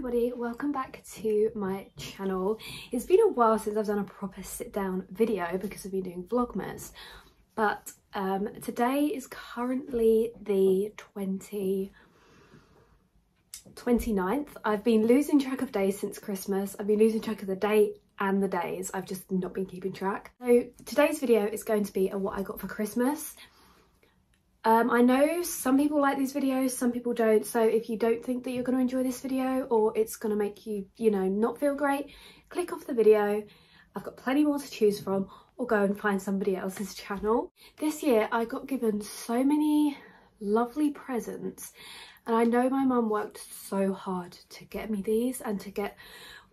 everybody, welcome back to my channel. It's been a while since I've done a proper sit down video because I've been doing Vlogmas, but um, today is currently the 20, 29th. I've been losing track of days since Christmas. I've been losing track of the date and the days. I've just not been keeping track. So today's video is going to be a what I got for Christmas. Um, I know some people like these videos, some people don't. So if you don't think that you're going to enjoy this video or it's going to make you, you know, not feel great, click off the video. I've got plenty more to choose from or go and find somebody else's channel. This year I got given so many lovely presents and I know my mum worked so hard to get me these and to get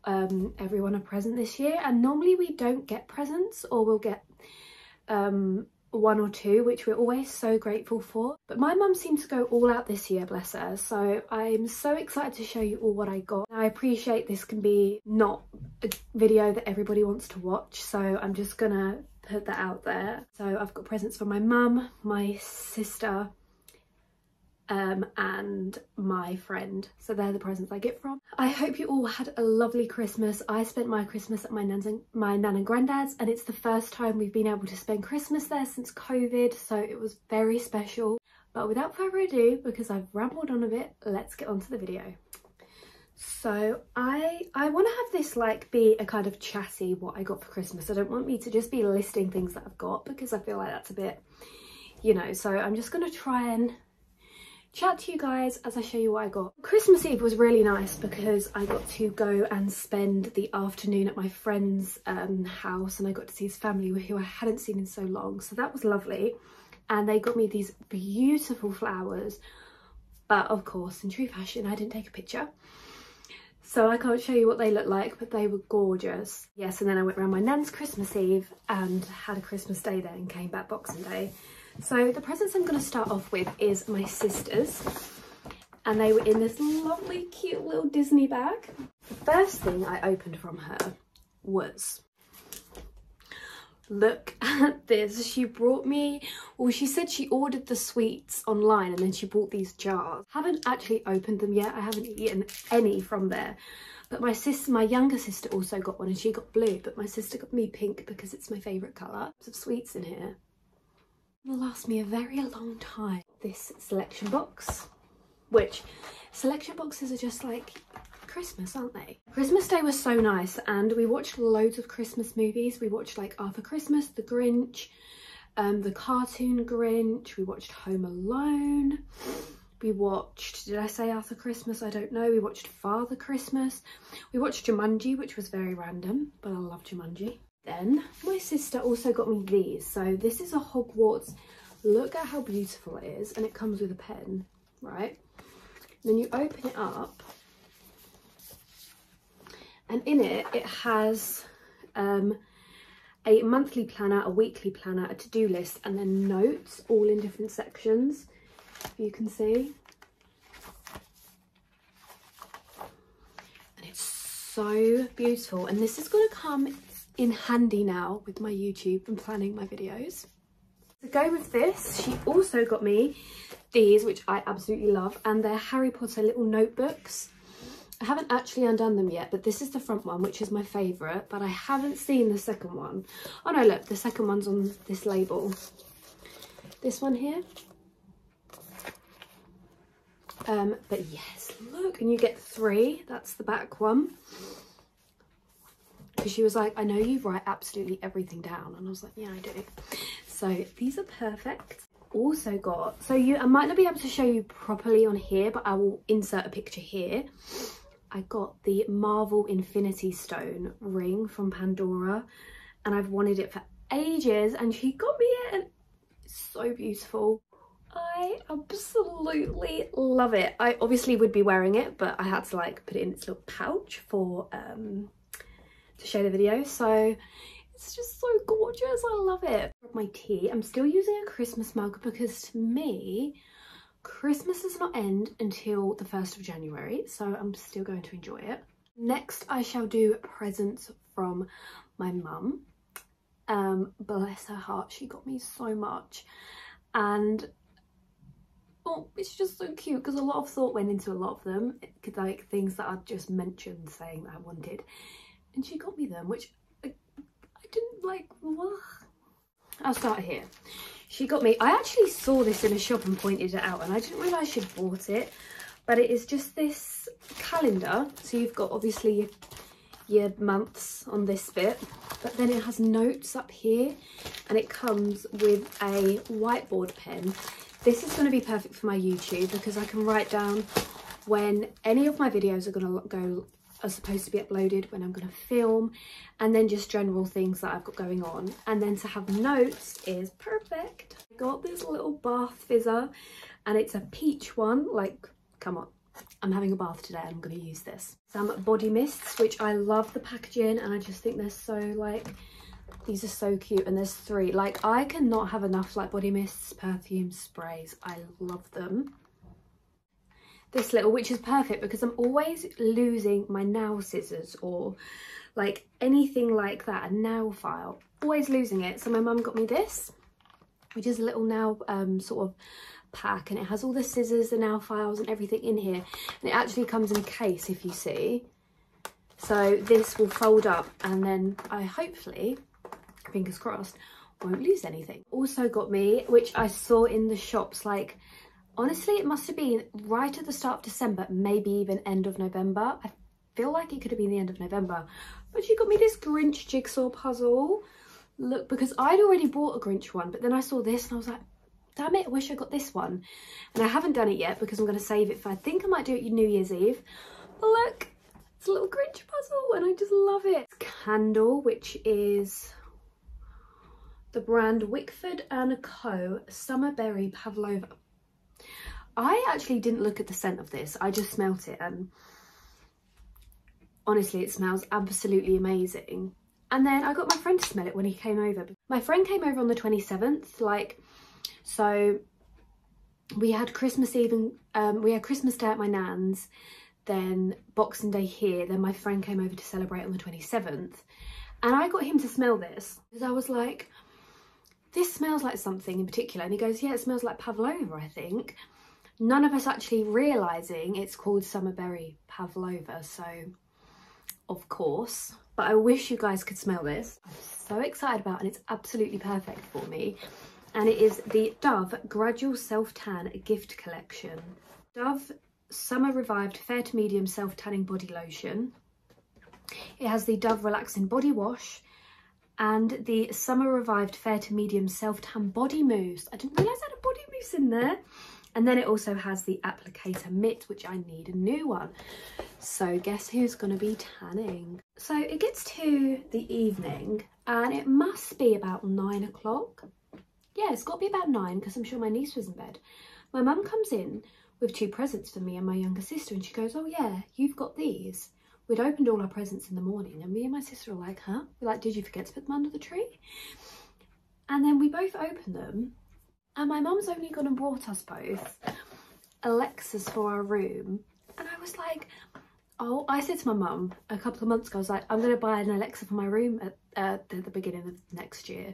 um, everyone a present this year and normally we don't get presents or we'll get um, one or two which we're always so grateful for. But my mum seemed to go all out this year bless her. So i'm so excited to show you all what i got. I appreciate this can be not a video that everybody wants to watch so i'm just gonna put that out there. So i've got presents for my mum my sister um, and my friend. So they're the presents I get from. I hope you all had a lovely Christmas. I spent my Christmas at my nan's and, my nan and granddad's and it's the first time we've been able to spend Christmas there since COVID so it was very special. But without further ado, because I've rambled on a bit, let's get on to the video. So I I want to have this like be a kind of chatty what I got for Christmas. I don't want me to just be listing things that I've got because I feel like that's a bit, you know, so I'm just going to try and chat to you guys as I show you what I got. Christmas Eve was really nice because I got to go and spend the afternoon at my friend's um, house and I got to see his family who I hadn't seen in so long. So that was lovely. And they got me these beautiful flowers. But of course, in true fashion, I didn't take a picture. So I can't show you what they look like, but they were gorgeous. Yes, and then I went around my nan's Christmas Eve and had a Christmas Day there and came back Boxing Day. So the presents I'm going to start off with is my sister's and they were in this lovely cute little Disney bag. The first thing I opened from her was look at this. She brought me well she said she ordered the sweets online and then she bought these jars. Haven't actually opened them yet. I haven't eaten any from there. But my sister my younger sister also got one and she got blue but my sister got me pink because it's my favorite color. Of sweets in here will last me a very long time. This selection box, which selection boxes are just like Christmas, aren't they? Christmas Day was so nice and we watched loads of Christmas movies. We watched like Arthur Christmas, The Grinch, um, the cartoon Grinch, we watched Home Alone, we watched, did I say Arthur Christmas? I don't know. We watched Father Christmas. We watched Jumanji, which was very random, but I love Jumanji. Then my sister also got me these. So this is a Hogwarts. Look at how beautiful it is. And it comes with a pen, right? Then you open it up. And in it, it has um, a monthly planner, a weekly planner, a to-do list, and then notes all in different sections, you can see. And it's so beautiful. And this is going to come in handy now with my YouTube and planning my videos. To go with this, she also got me these, which I absolutely love, and they're Harry Potter little notebooks. I haven't actually undone them yet, but this is the front one, which is my favourite, but I haven't seen the second one. Oh no, look, the second one's on this label. This one here. Um, but yes, look, and you get three. That's the back one because she was like, I know you write absolutely everything down. And I was like, yeah, I do. So these are perfect. Also got, so you, I might not be able to show you properly on here, but I will insert a picture here. I got the Marvel Infinity Stone ring from Pandora and I've wanted it for ages and she got me it and it's so beautiful. I absolutely love it. I obviously would be wearing it, but I had to like put it in its little pouch for um, to show the video. So it's just so gorgeous. I love it. My tea. I'm still using a Christmas mug because to me, Christmas does not end until the 1st of January. So I'm still going to enjoy it. Next, I shall do presents from my mum. Um, bless her heart, she got me so much. And oh, it's just so cute because a lot of thought went into a lot of them, like things that I'd just mentioned saying that I wanted. And she got me them, which I, I didn't like, what? I'll start here. She got me, I actually saw this in a shop and pointed it out and I didn't realise she'd bought it. But it is just this calendar. So you've got obviously your months on this bit but then it has notes up here and it comes with a whiteboard pen this is going to be perfect for my youtube because i can write down when any of my videos are going to go are supposed to be uploaded when i'm going to film and then just general things that i've got going on and then to have notes is perfect i got this little bath fizzer and it's a peach one like come on I'm having a bath today I'm going to use this. Some body mists, which I love the packaging and I just think they're so like, these are so cute and there's three. Like I cannot have enough like body mists, perfumes, sprays. I love them. This little, which is perfect because I'm always losing my nail scissors or like anything like that, a nail file, always losing it. So my mum got me this, which is a little nail um, sort of pack and it has all the scissors, the nail files and everything in here. And it actually comes in a case if you see. So this will fold up and then I hopefully, fingers crossed, won't lose anything. Also got me, which I saw in the shops like, honestly it must have been right at the start of December, maybe even end of November. I feel like it could have been the end of November. But she got me this Grinch jigsaw puzzle. Look, because I'd already bought a Grinch one, but then I saw this and I was like, damn it, I wish I got this one. And I haven't done it yet because I'm going to save it for, I think I might do it New Year's Eve. But look, it's a little Grinch puzzle and I just love it. Candle, which is the brand Wickford Co. Summerberry Pavlova. I actually didn't look at the scent of this. I just smelt it and honestly, it smells absolutely amazing. And then I got my friend to smell it when he came over. My friend came over on the 27th, like so we had Christmas Eve and um, we had Christmas Day at my nan's, then Boxing Day here, then my friend came over to celebrate on the 27th. And I got him to smell this because I was like, this smells like something in particular. And he goes, yeah, it smells like Pavlova, I think. None of us actually realising it's called Summerberry Pavlova. So, of course. But I wish you guys could smell this. I'm so excited about and it's absolutely perfect for me and it is the Dove Gradual Self Tan Gift Collection. Dove Summer Revived Fair to Medium Self Tanning Body Lotion. It has the Dove Relaxing Body Wash and the Summer Revived Fair to Medium Self Tan Body Mousse. I didn't realise I had a body mousse in there. And then it also has the applicator mitt, which I need a new one. So guess who's going to be tanning? So it gets to the evening and it must be about nine o'clock yeah, it's got to be about nine because I'm sure my niece was in bed. My mum comes in with two presents for me and my younger sister and she goes, oh yeah, you've got these. We'd opened all our presents in the morning and me and my sister were like, huh? We're like, did you forget to put them under the tree? And then we both open them and my mum's only gone and brought us both Alexas for our room. And I was like, oh, I said to my mum a couple of months ago, I was like, I'm going to buy an Alexa for my room at uh, the, the, beginning of next year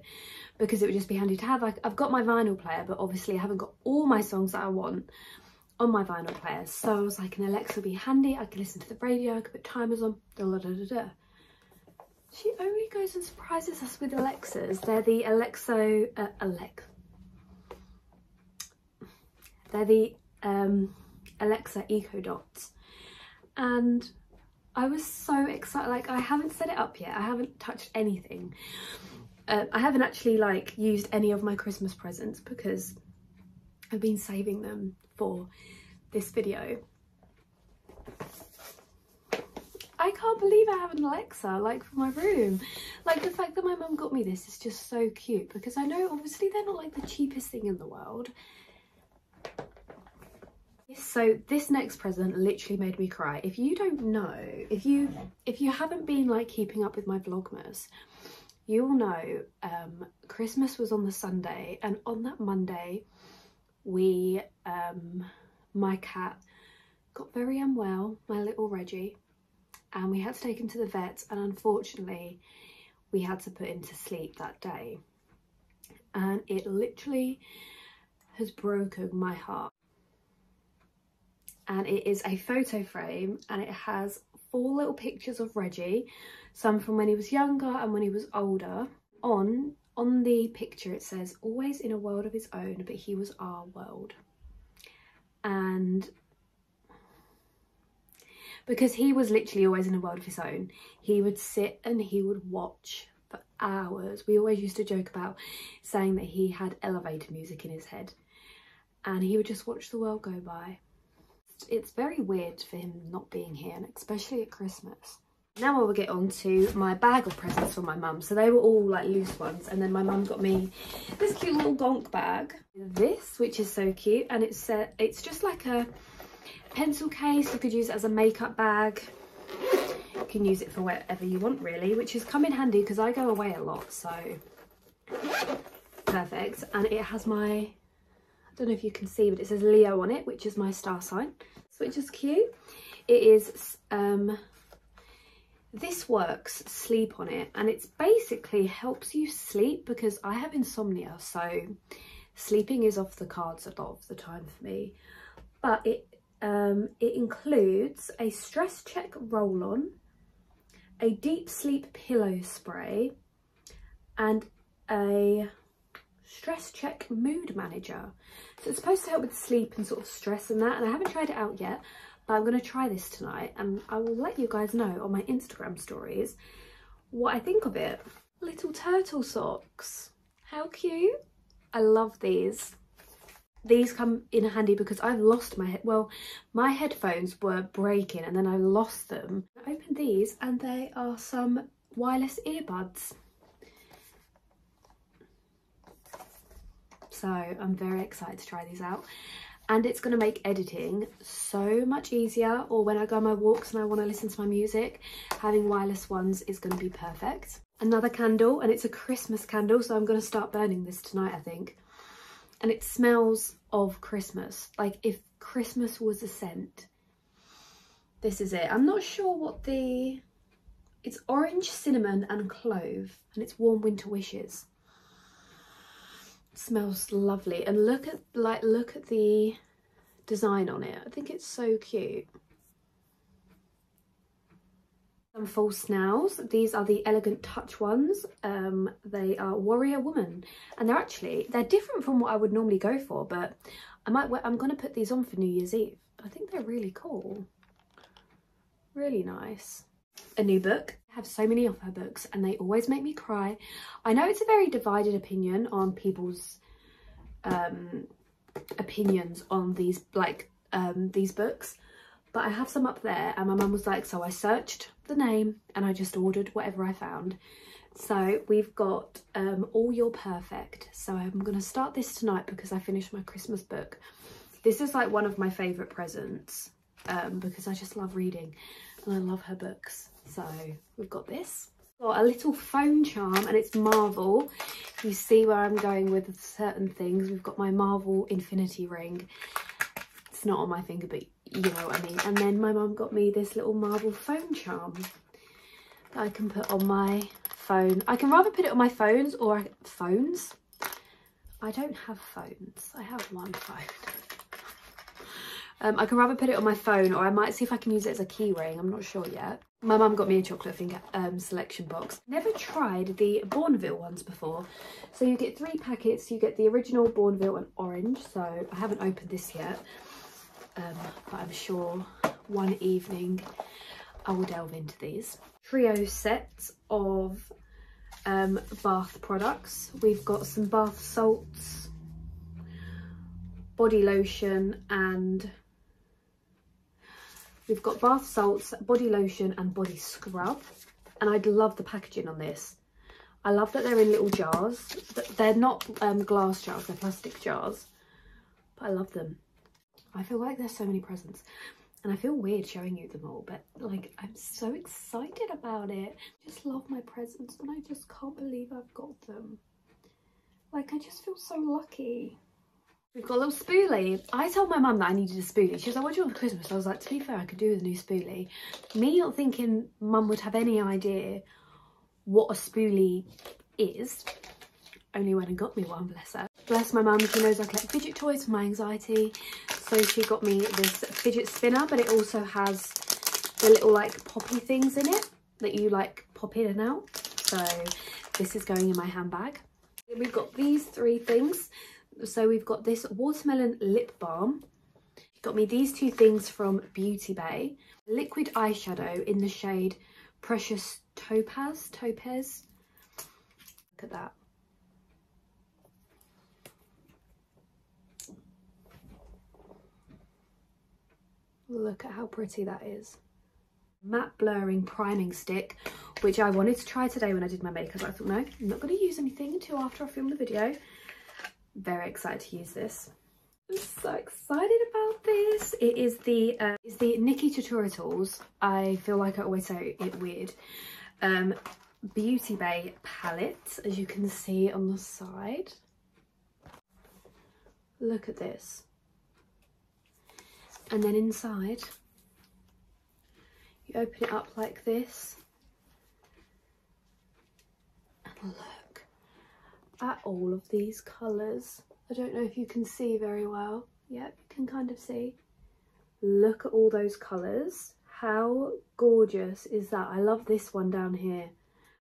because it would just be handy to have. Like, I've got my vinyl player, but obviously I haven't got all my songs that I want on my vinyl player. So I was like, an Alexa would be handy. I could listen to the radio, I could put timers on, da da da da da. She only goes and surprises us with Alexas. They're the Alexo, uh. They're the um, Alexa Echo Dots. And I was so excited like I haven't set it up yet. I haven't touched anything. Uh, I haven't actually like used any of my Christmas presents because I've been saving them for this video. I can't believe I have an Alexa like for my room. Like the fact that my mum got me this is just so cute because I know obviously they're not like the cheapest thing in the world so this next present literally made me cry. If you don't know if you if you haven't been like keeping up with my vlogmas you will know um christmas was on the sunday and on that monday we um my cat got very unwell my little reggie and we had to take him to the vet and unfortunately we had to put him to sleep that day. And it literally has broken my heart and it is a photo frame and it has four little pictures of Reggie, some from when he was younger and when he was older. On on the picture it says always in a world of his own but he was our world. And because he was literally always in a world of his own he would sit and he would watch for hours. We always used to joke about saying that he had elevator music in his head and he would just watch the world go by it's very weird for him not being here and especially at christmas now I will get on to my bag of presents for my mum. So they were all like loose ones. And then my mum got me this cute little gonk bag. This, which is so cute. And it's, it's just like a pencil case. You could use it as a makeup bag. You can use it for whatever you want really, which has come in handy because I go away a lot. So perfect. And it has my, don't know if you can see, but it says Leo on it, which is my star sign. It's just cute. It is um, this works sleep on it and it's basically helps you sleep because I have insomnia so sleeping is off the cards a lot of the time for me but it um, it includes a stress check roll on a deep sleep pillow spray and a stress check mood manager so it's supposed to help with sleep and sort of stress and that and I haven't tried it out yet but I'm going to try this tonight and I will let you guys know on my Instagram stories what I think of it. Little turtle socks. How cute. I love these. These come in handy because I've lost my, well, my headphones were breaking and then I lost them. I opened these and they are some wireless earbuds. So I'm very excited to try these out and it's going to make editing so much easier or when I go on my walks and I want to listen to my music having wireless ones is going to be perfect. Another candle and it's a Christmas candle so I'm going to start burning this tonight I think and it smells of Christmas like if Christmas was a scent this is it. I'm not sure what the it's orange cinnamon and clove and it's warm winter wishes smells lovely. And look at like look at the design on it. I think it's so cute. Some false snails. These are the elegant touch ones. Um they are warrior woman. And they're actually they're different from what i would normally go for but i might i'm gonna put these on for new year's eve. I think they're really cool. Really nice a new book. I have so many of her books and they always make me cry. I know it's a very divided opinion on people's um, opinions on these like um, these books but I have some up there and my mum was like so I searched the name and I just ordered whatever I found so we've got um, All Your Perfects so I'm going to start this tonight because I finished my Christmas book this is like one of my favourite presents um, because I just love reading and I love her books so we've got this. Got a little phone charm and it's Marvel. You see where I'm going with certain things. We've got my Marvel infinity ring. It's not on my finger, but you know what I mean. And then my mum got me this little Marvel phone charm that I can put on my phone. I can rather put it on my phones or phones. I don't have phones. I have one phone. Um, I can rather put it on my phone or I might see if I can use it as a key ring. I'm not sure yet. My mum got me a chocolate finger um, selection box. Never tried the Bournville ones before. So you get three packets. You get the original Bournville and orange. So I haven't opened this yet. Um, but I'm sure one evening I will delve into these. Trio sets of um, bath products. We've got some bath salts, body lotion and We've got bath salts, body lotion and body scrub. And I'd love the packaging on this. I love that they're in little jars. They're not um, glass jars, they're plastic jars. But I love them. I feel like there's so many presents. And I feel weird showing you them all, but like I'm so excited about it. I just love my presents and I just can't believe I've got them. Like I just feel so lucky. We've got a little spoolie. I told my mum that I needed a spoolie. She was like, what do you want for Christmas? I was like, to be fair, I could do with a new spoolie. Me not thinking mum would have any idea what a spoolie is. Only when I got me one, bless her. bless my mum, she knows I collect fidget toys for my anxiety. So she got me this fidget spinner, but it also has the little like poppy things in it that you like pop in and out. So this is going in my handbag. We've got these three things. So we've got this watermelon lip balm. Got me these two things from Beauty Bay. Liquid eyeshadow in the shade Precious Topaz. Topaz. Look at that. Look at how pretty that is. Matte blurring priming stick, which I wanted to try today when I did my makeup. I thought, no, I'm not going to use anything until after I film the video. Very excited to use this. I'm so excited about this. It is the uh, is the Nikkie Tutorials. I feel like I always say it weird. Um, Beauty Bay palette, as you can see on the side. Look at this. And then inside, you open it up like this. And look at all of these colours. I don't know if you can see very well. Yep, you can kind of see. Look at all those colours. How gorgeous is that? I love this one down here.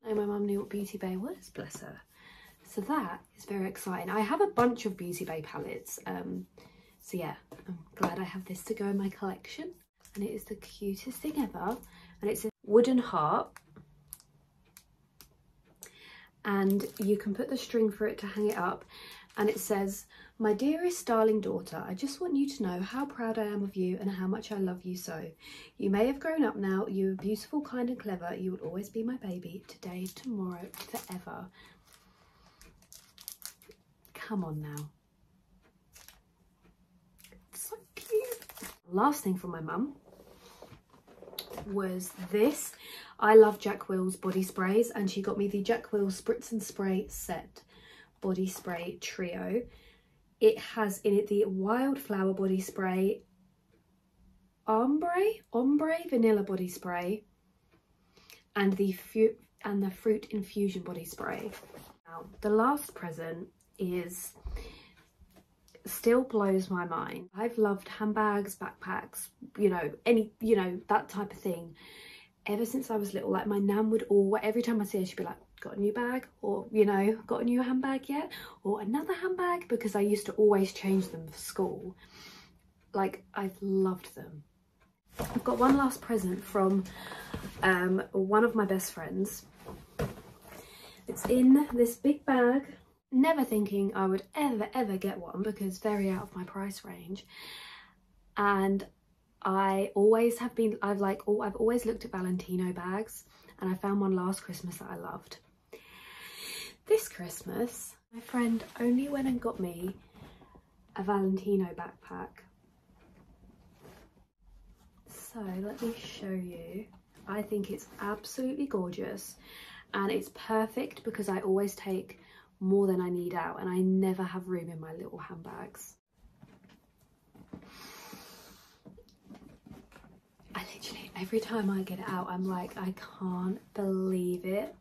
Oh, my mum knew what Beauty Bay was, bless her. So that is very exciting. I have a bunch of Beauty Bay palettes. Um, so yeah, I'm glad I have this to go in my collection. And it is the cutest thing ever. And it's a wooden heart. And you can put the string for it to hang it up. And it says, my dearest darling daughter, I just want you to know how proud I am of you and how much I love you so. You may have grown up now, you are beautiful, kind and clever. You will always be my baby, today, tomorrow, forever. Come on now. so cute. Last thing from my mum was this. I love Jack Wills body sprays and she got me the Jack Wills Spritz and Spray set body spray trio it has in it the Wildflower Body Spray, Ombre, Ombre Vanilla Body Spray, and the and the Fruit Infusion Body Spray. Now, the last present is still blows my mind. I've loved handbags, backpacks, you know, any, you know, that type of thing ever since I was little. Like my nan would all, every time I see her, she'd be like, got a new bag? Or you know got a new handbag yet? Or another handbag? Because I used to always change them for school. Like I've loved them. I've got one last present from um, one of my best friends. It's in this big bag never thinking I would ever ever get one because very out of my price range. And I always have been I've like oh I've always looked at Valentino bags and I found one last Christmas that I loved this Christmas, my friend only went and got me a Valentino backpack. So let me show you. I think it's absolutely gorgeous and it's perfect because I always take more than I need out and I never have room in my little handbags. I literally, every time I get it out, I'm like, I can't believe it.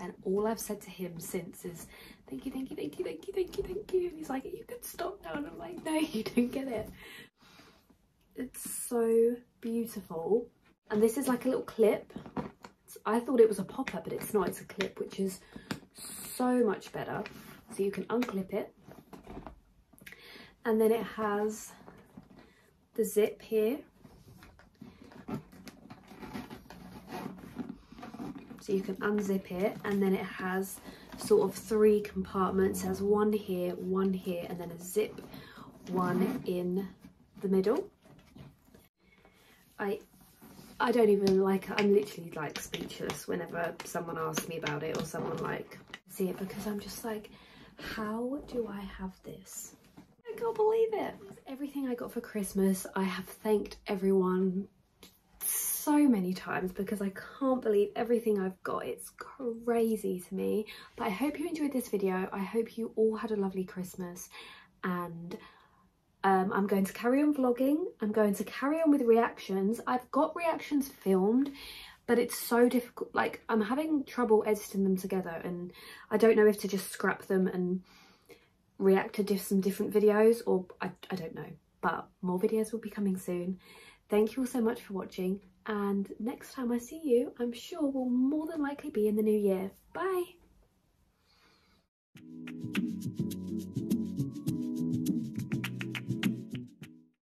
And all I've said to him since is thank you thank you thank you thank you thank you thank you. And he's like you can stop now. And I'm like no you don't get it. It's so beautiful. And this is like a little clip. I thought it was a popper but it's not. It's a clip which is so much better. So you can unclip it. And then it has the zip here so you can unzip it and then it has sort of three compartments. It has one here one here and then a zip one in the middle. I i don't even like i'm literally like speechless whenever someone asks me about it or someone like see it because i'm just like how do i have this? I can't believe it. Everything i got for christmas i have thanked everyone so many times because I can't believe everything I've got. It's crazy to me. But I hope you enjoyed this video. I hope you all had a lovely Christmas and um, I'm going to carry on vlogging. I'm going to carry on with reactions. I've got reactions filmed but it's so difficult like I'm having trouble editing them together and I don't know if to just scrap them and react to some different videos or I, I don't know but more videos will be coming soon thank you all so much for watching and next time I see you I'm sure will more than likely be in the new year. Bye